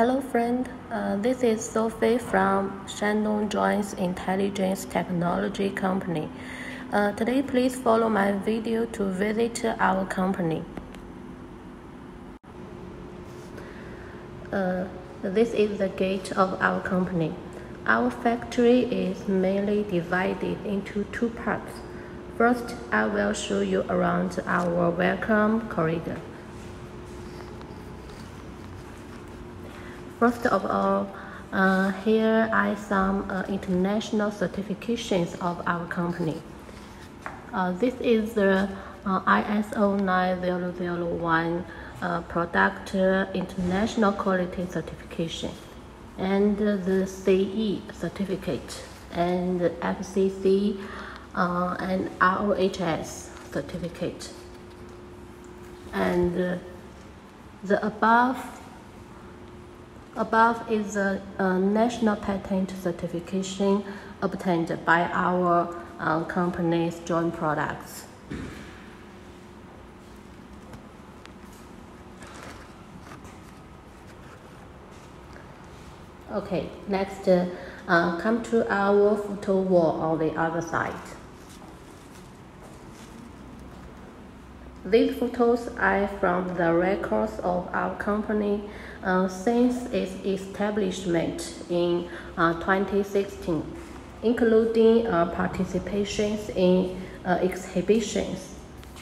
Hello friend, uh, this is Sophie from Shandong Joyance Intelligence Technology Company. Uh, today please follow my video to visit our company. Uh, this is the gate of our company. Our factory is mainly divided into two parts. First, I will show you around our welcome corridor. First of all, uh, here are some uh, international certifications of our company. Uh, this is the uh, ISO 9001 uh, Product International Quality Certification and the CE certificate and FCC uh, and ROHS certificate. And the above Above is a, a, national patent certification obtained by our uh, company's joint products. Okay, next, uh, come to our photo wall on the other side. These photos are from the records of our company uh, since its establishment in uh, 2016, including uh, participations in uh, exhibitions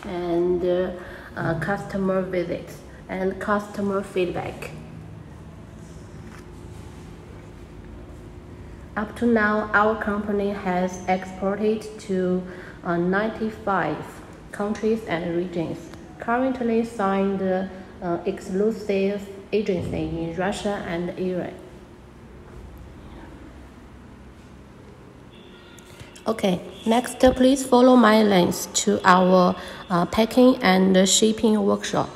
and uh, uh, customer visits and customer feedback. Up to now, our company has exported to 95 countries and regions, currently signed exclusive agency in Russia and Iran. Okay, next please follow my links to our uh, packing and shipping workshop.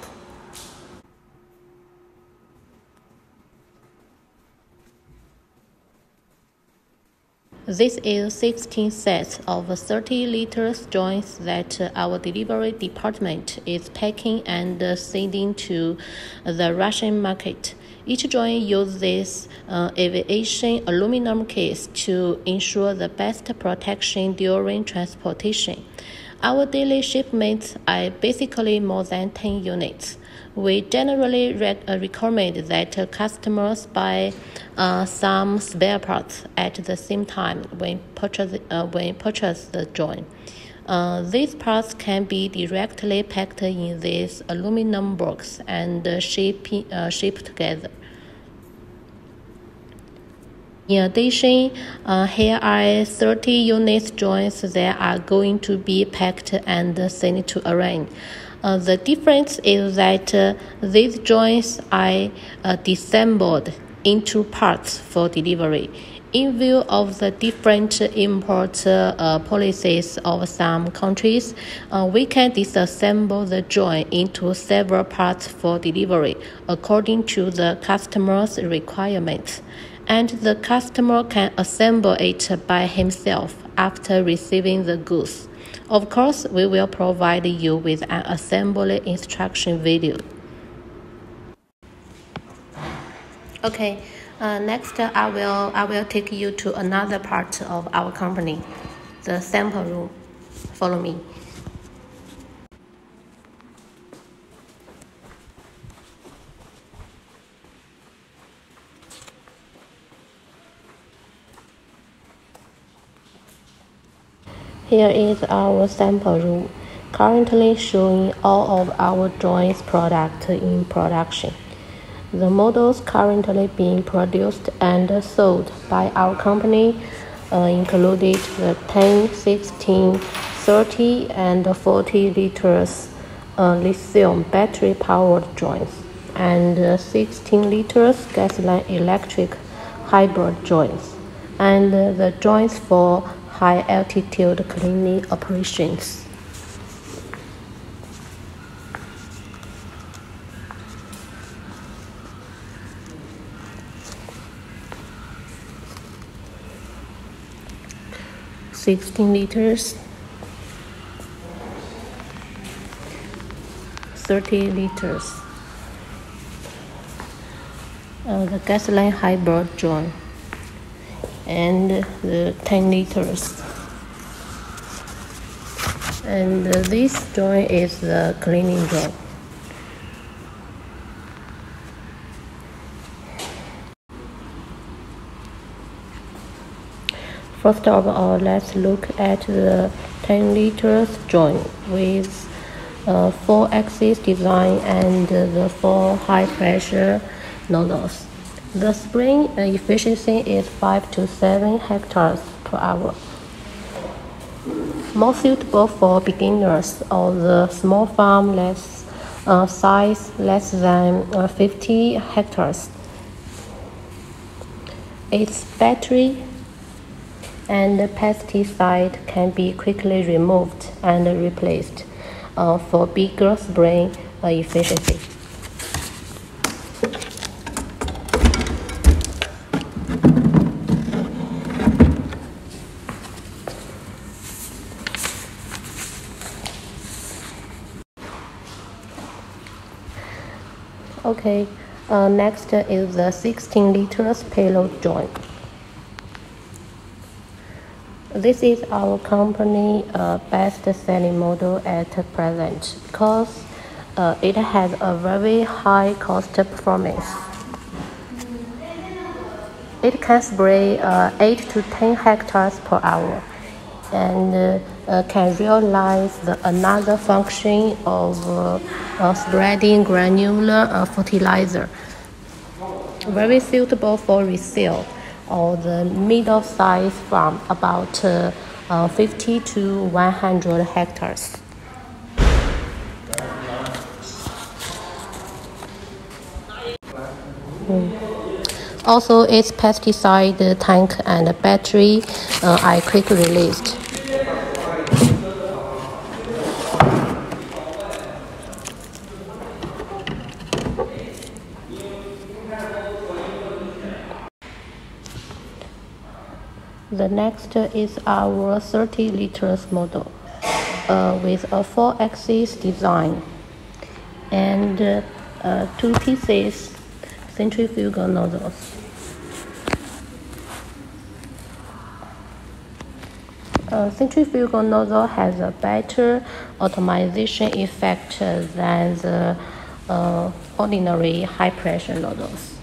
This is 16 sets of 30 liters joints that our delivery department is packing and sending to the Russian market. Each joint uses uh, aviation aluminum case to ensure the best protection during transportation. Our daily shipments are basically more than 10 units. We generally re- uh, recommend that customers buy uh, some spare parts at the same time when purchase uh, when purchase the joint. Uh, these parts can be directly packed in this aluminum box and ship, uh, shipped together. In addition, uh, here are 30 unit joints that are going to be packed and sent to Iran. Uh, the difference is that uh, these joints are uh, disassembled into parts for delivery. In view of the different import uh, policies of some countries, uh, we can disassemble the joint into several parts for delivery according to the customer's requirements, and the customer can assemble it by himself after receiving the goods. Of course, we will provide you with an assembly instruction video. Okay, uh, next I will I will take you to another part of our company, the sample room. Follow me. Here is our sample room, currently showing all of our joints products in production. The models currently being produced and sold by our company uh, included the 10, 16, 30, and 40 liters uh, lithium battery powered joints and uh, 16 liters gasoline electric hybrid joints and uh, the joints for high altitude cleaning operations. Sixteen liters, thirty liters, uh, the gasoline hybrid joint and the 10 liters. And this joint is the cleaning joint. First of all, let's look at the 10 liters joint with uh, four axis design and the four high pressure nozzles. The spring efficiency is 5 to 7 hectares per hour. More suitable for beginners or the small farm less uh, size less than uh, 50 hectares. Its battery and pesticide can be quickly removed and replaced uh, for bigger spraying uh, efficiency. Okay, uh, next is the 16 liters payload joint. This is our company uh, best selling model at present because uh, it has a very high cost performance. It can spray uh, 8 to 10 hectares per hour and uh, uh, can realize the another function of uh, spreading granular fertilizer. Very suitable for resale or the middle size farm about uh, uh, 50 to 100 hectares. Mm. Also, its pesticide tank and battery uh, are quick released. The next is our 30 liters model uh, with a four axis design and uh, two pieces centrifugal nozzles. Uh, centrifugal nozzle has a better atomization effect than the uh, ordinary high pressure nozzles.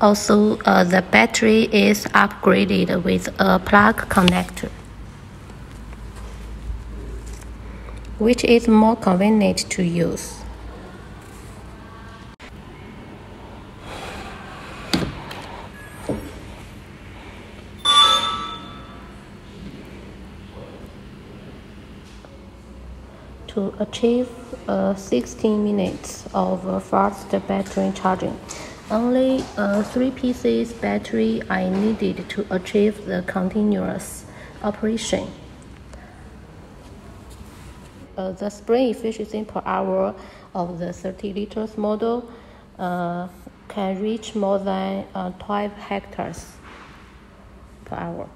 Also, uh, the battery is upgraded with a plug connector, which is more convenient to use. To achieve uh, 16 minutes of fast battery charging, only uh, three pieces battery I needed to achieve the continuous operation. Uh, the spray efficiency per hour of the 30 liters model uh, can reach more than uh, 12 hectares per hour.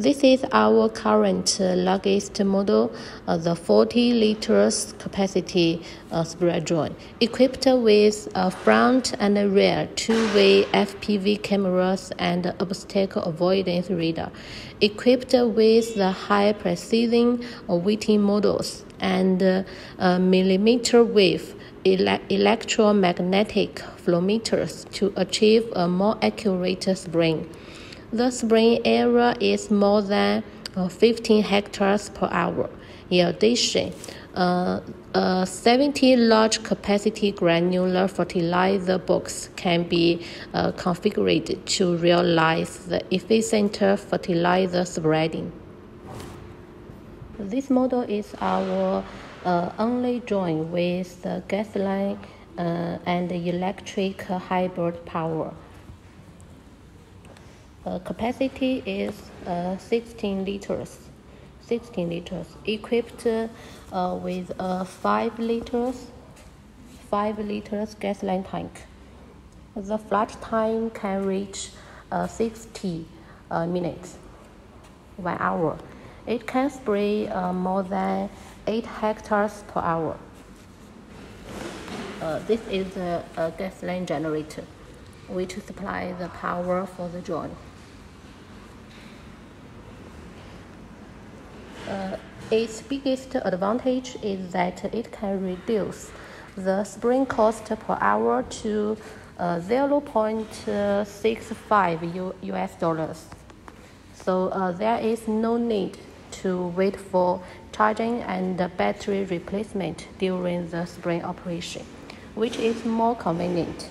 This is our current uh, largest model, uh, the 40 liters capacity uh, spread joint, equipped with a front and rear two-way FPV cameras and obstacle avoidance radar, equipped with the high precision weighting models and uh, millimeter wave ele- electromagnetic flow meters to achieve a more accurate spring. The spraying area is more than uh, 15 hectares per hour. In addition, uh, a 70 large capacity granular fertilizer box can be uh, configured to realize the efficient fertilizer spreading. This model is our uh, only joint with the gasoline uh, and electric hybrid power. Uh, capacity is uh, 16 liters. 16 liters equipped uh, with a 5 liters 5 liters gasoline tank. The flight time can reach uh, 60 uh, minutes, one hour, It can spray uh, more than 8 hectares per hour. Uh, this is a, a gasoline generator, which supplies the power for the joint. Uh, its biggest advantage is that it can reduce the spring cost per hour to uh, 0.65 US dollars. So uh, there is no need to wait for charging and battery replacement during the spring operation, which is more convenient.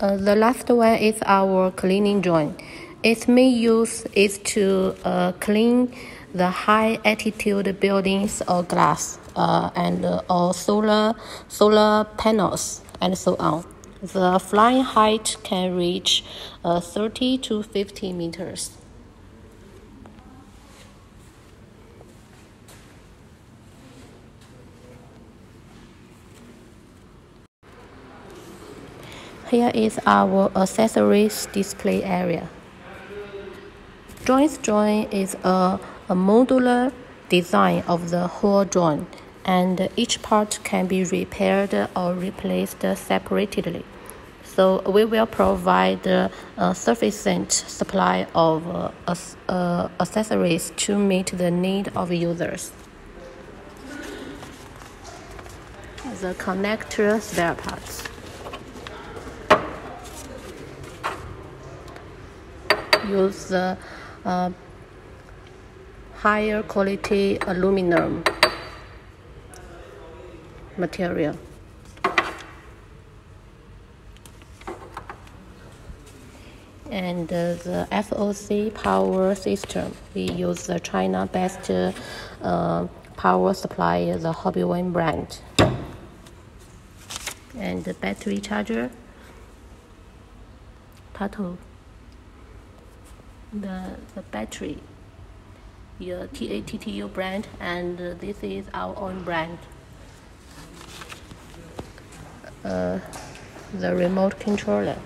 Uh, the last one is our cleaning joint. Its main use is to uh, clean the high altitude buildings or glass uh, and uh, or solar solar panels and so on. The flying height can reach uh, 30 to 50 meters. Here is our accessories display area. Joyance joint is a, a modular design of the whole joint, and each part can be repaired or replaced separately. So we will provide a sufficient supply of uh, uh, accessories to meet the need of users. The connector spare parts. Use uh, higher quality aluminum material. And uh, the FOC power system, we use the China-based uh, power supply, the Hobbywing brand. And the battery charger, Tattu the, the battery, your TATTU brand, and this is our own brand. Uh, the remote controller,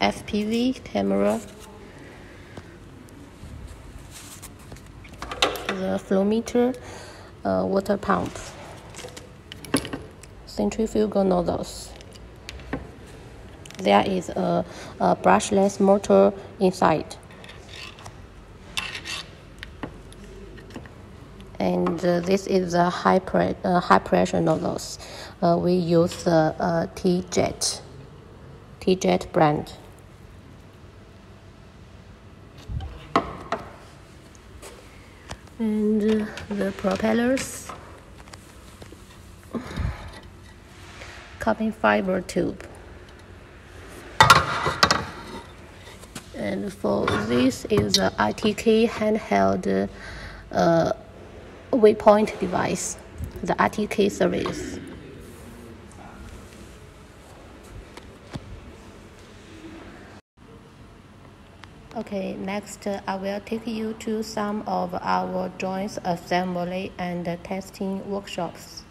FPV camera, the flow meter, uh, water pump, centrifugal nozzles there is a, a brushless motor inside. And uh, this is the high, pre uh, high pressure nozzles. Uh, we use the uh, TeeJet, TeeJet brand. And uh, the propellers, carbon fiber tube. For this is the RTK handheld uh, waypoint device, the RTK service. Okay, next uh, I will take you to some of our joints assembly and testing workshops.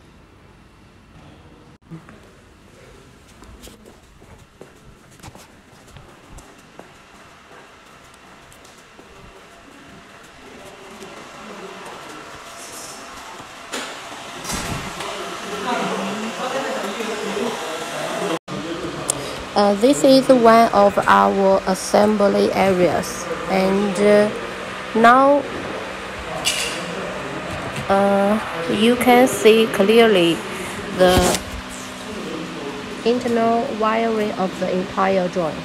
Uh, this is one of our assembly areas and uh, now uh, you can see clearly the internal wiring of the entire joint.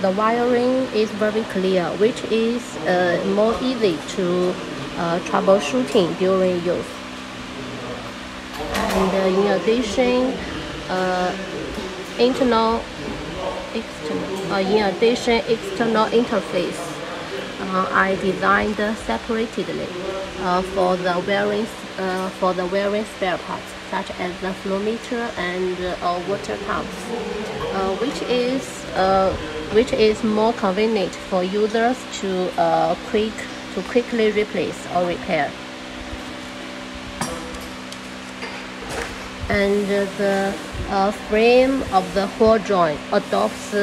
The wiring is very clear, which is uh, more easy to uh, troubleshooting during use. And uh, in addition, uh, internal, external, uh, in addition, external interface, I designed separately for the wearing uh, for the wearing spare parts, such as the flow meter and uh, water pumps, uh, which is which is more convenient for users to quick to quickly replace or repair. And the uh, frame of the whole joint adopts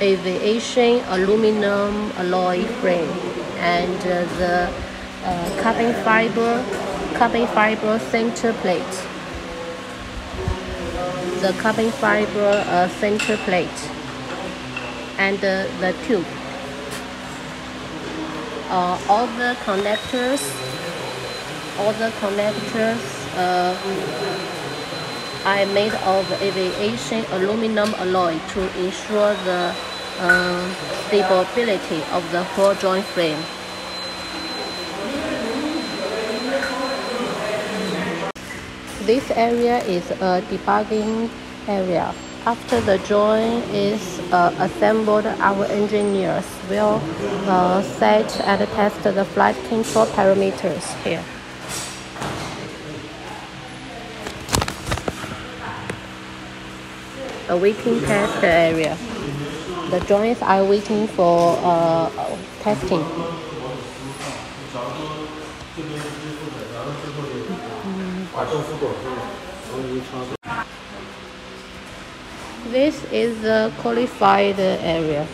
aviation aluminum alloy frame and the uh, carbon fiber carbon fiber center plate the carbon fiber uh, center plate and uh, the tube uh, all the connectors all the connectors uh, are made of aviation aluminum alloy to ensure the uh, stability of the whole joint frame. This area is a debugging area. After the joint is uh, assembled, our engineers will uh, set and test the flight control parameters here. A waiting test area. The joints are waiting for uh, testing. This is the qualified area.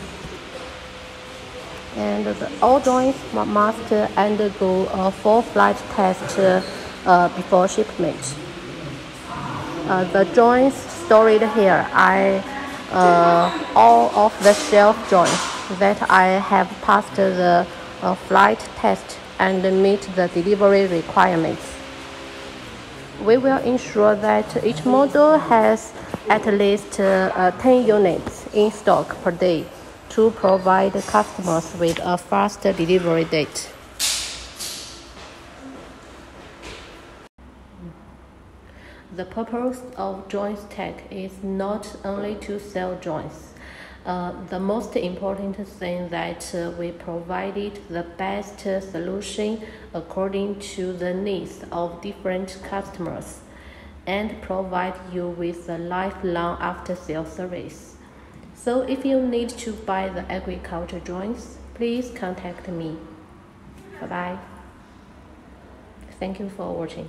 And all joints must undergo a full flight test uh, before shipment. Uh, the joints stored here are uh, all of the shelf joints that I have passed the uh, flight test and meet the delivery requirements. We will ensure that each model has at least uh, 10 units in stock per day to provide customers with a faster delivery date. The purpose of Joyance Tech is not only to sell joints. Uh, the most important thing that uh, we provided the best solution according to the needs of different customers and provide you with a lifelong after sales service. So if you need to buy the agriculture joints, please contact me. Bye bye. Thank you for watching.